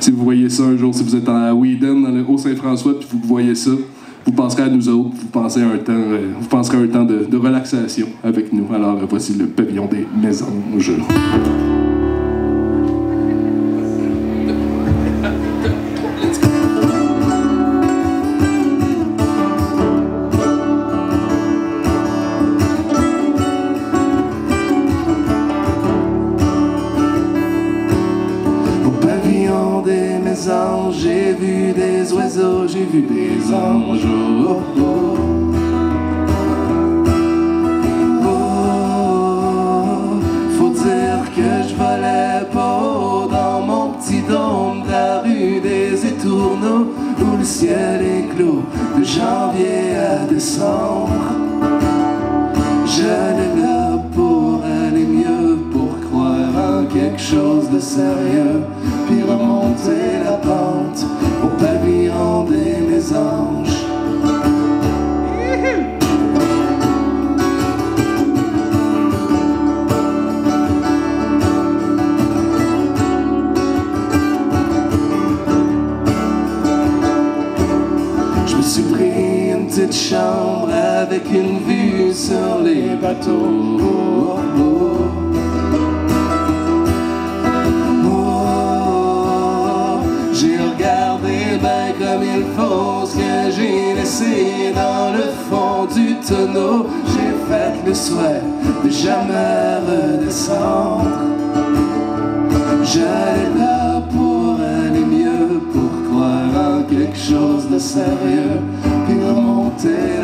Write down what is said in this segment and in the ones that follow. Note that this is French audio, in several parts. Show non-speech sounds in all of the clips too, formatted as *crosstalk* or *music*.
Si vous voyez ça un jour, si vous êtes à Whedon, dans le Haut-Saint-François, puis vous voyez ça, vous penserez à nous autres, vous pensez à un temps, euh, vous penserez un temps de, relaxation avec nous. Alors euh, voici le pavillon des mésanges. J'ai vu des oiseaux, j'ai vu des anges. Oh, oh. Oh, faut dire que je volais pas haut dans mon petit dôme la rue des étourneaux où le ciel est clos de janvier à décembre. J'allais là pour aller mieux, pour croire en quelque chose de sérieux, petite chambre avec une vue sur les bateaux. Oh, oh. J'ai regardé comme il faut ce que j'ai laissé dans le fond du tonneau. J'ai fait le souhait de jamais redescendre. J'allais là pour aller mieux, pour croire en quelque chose de sérieux, day.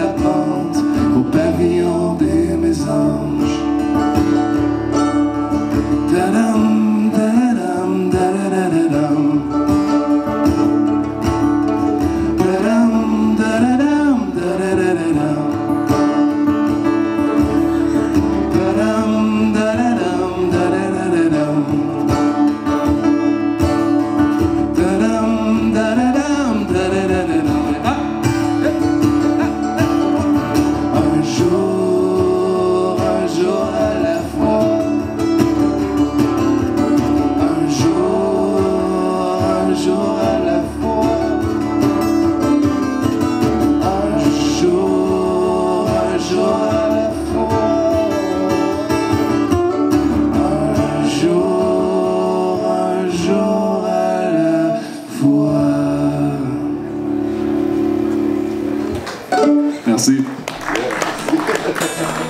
Merci. *laughs*